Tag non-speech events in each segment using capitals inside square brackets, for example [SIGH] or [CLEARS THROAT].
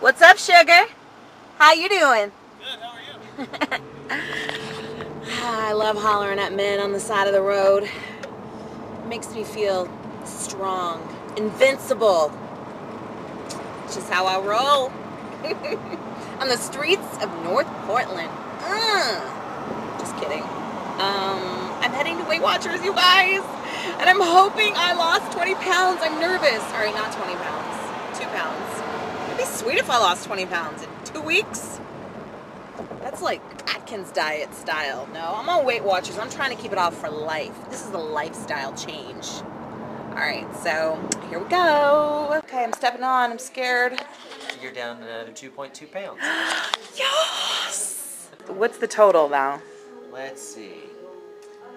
What's up, sugar? How you doing? Good, how are you? [LAUGHS] I love hollering at men on the side of the road. It makes me feel strong, invincible. It's just how I roll. [LAUGHS] on the streets of North Portland. Uh, just kidding. Um, I'm heading to Weight Watchers, you guys. And I'm hoping I lost 20 pounds. I'm nervous. All right, not 20 pounds. Two pounds. Sweet if I lost 20 pounds in two weeks. That's like Atkins diet style. No, I'm on Weight Watchers. I'm trying to keep it off for life. This is a lifestyle change. All right, so here we go. Okay, I'm stepping on. I'm scared. You're down another 2.2 pounds. [GASPS] Yes. What's the total now? Let's see.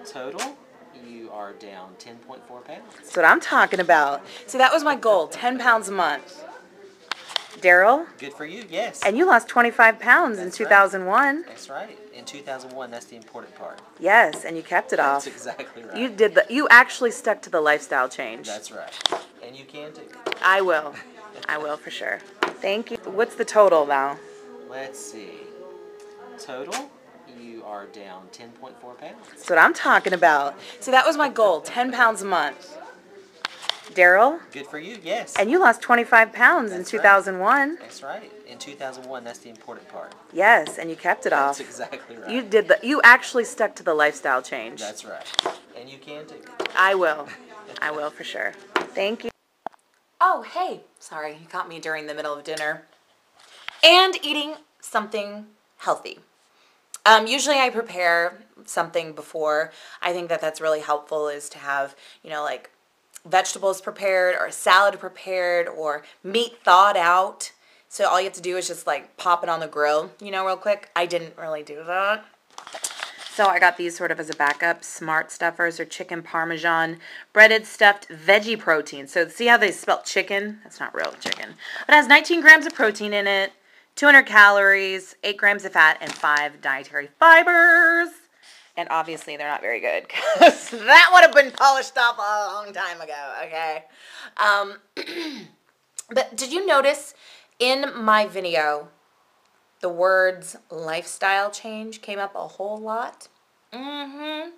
Total, you are down 10.4 pounds. That's what I'm talking about. So that was my goal 10 pounds a month. Daryl, Good for you, yes. and you lost 25 pounds in That's right. 2001. That's right. In 2001, that's the important part. Yes, and you kept it off. That's exactly right. You did the. You actually stuck to the lifestyle change. That's right. And you can too. I will. I will for sure. Thank you. What's the total now? Let's see. Total, you are down 10.4 pounds. That's what I'm talking about. So that was my goal 10 pounds a month. Daryl, Good for you, yes. and you lost 25 pounds in That's right. 2001. That's right. In 2001, that's the important part. Yes, and you kept it off. That's exactly right. You did the. You actually stuck to the lifestyle change. That's right. And you can too. I will. I will for sure. Thank you. Oh, hey. Sorry, you caught me during the middle of dinner. And eating something healthy. Um, usually I prepare something before. I think that that's really helpful is to have, you know, like vegetables prepared or a salad prepared or meat thawed out. So all you have to do is just like pop it on the grill, you know, real quick. I didn't really do that. So I got these sort of as a backup, smart stuffers or chicken parmesan, breaded stuffed veggie protein. So see how they spelt chicken? That's not real chicken. It has 19 grams of protein in it, 200 calories, 8 grams of fat, and 5 dietary fibers. And obviously they're not very good [LAUGHS] because that would have been polished off a long time ago, okay? Um, [CLEARS THROAT] but did you notice in my video the words lifestyle change came up a whole lot. Mm-hmm.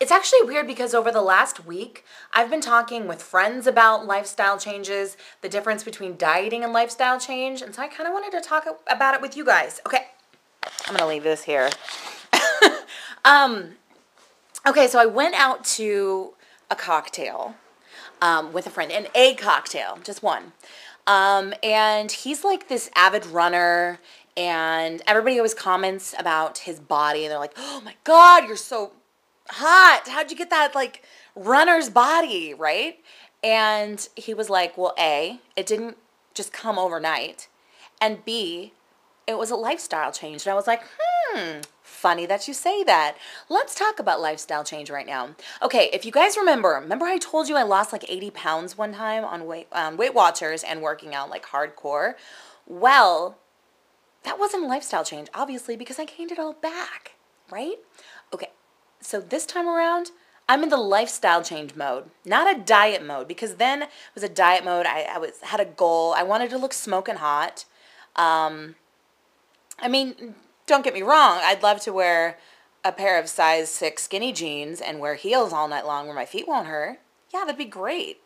It's actually weird because over the last week, I've been talking with friends about lifestyle changes, the difference between dieting and lifestyle change, and so I kind of wanted to talk about it with you guys. Okay, I'm gonna leave this here. Um, okay, so I went out to a cocktail um, with a friend, an a cocktail, just one. Um, and he's like this avid runner, and everybody always comments about his body, and they're like, "Oh my God, you're so hot! How'd you get that like runner's body, right?" And he was like, "Well, a, it didn't just come overnight, and b, it was a lifestyle change." And I was like, "Hmm." Funny that you say that. Let's talk about lifestyle change right now. Okay, if you guys remember, remember I told you I lost like 80 pounds one time on Weight, um, Weight Watchers and working out like hardcore? Well, that wasn't a lifestyle change, obviously, because I gained it all back, right? Okay, so this time around, I'm in the lifestyle change mode, not a diet mode, because then it was a diet mode. I, I was had a goal. I wanted to look smoking hot. Um, I mean, don't get me wrong, I'd love to wear a pair of size six skinny jeans and wear heels all night long where my feet won't hurt. Yeah, that'd be great.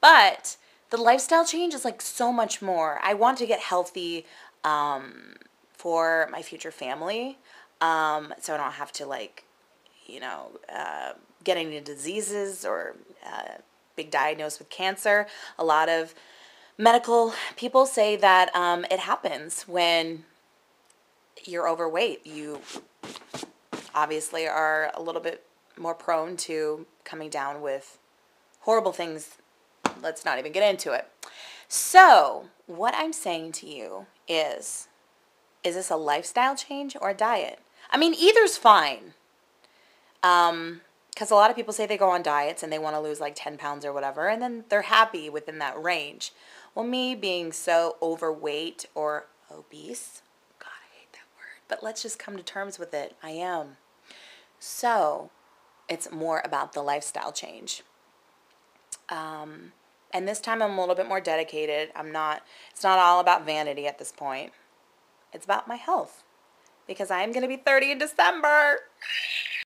But the lifestyle change is like so much more. I want to get healthy um, for my future family um, so I don't have to like, you know, uh, get any diseases or uh, diagnosed with cancer. A lot of medical people say that um, it happens when you're overweight, you obviously are a little bit more prone to coming down with horrible things. Let's not even get into it. So, what I'm saying to you is is this a lifestyle change or a diet? I mean, either's fine. Um, because a lot of people say they go on diets and they want to lose like 10 pounds or whatever, and then they're happy within that range. Well, me being so overweight or obese, God, I hate that word, but let's just come to terms with it. I am. So, it's more about the lifestyle change. Um, And this time I'm a little bit more dedicated. I'm not, it's not all about vanity at this point. It's about my health because I am going to be 30 in December.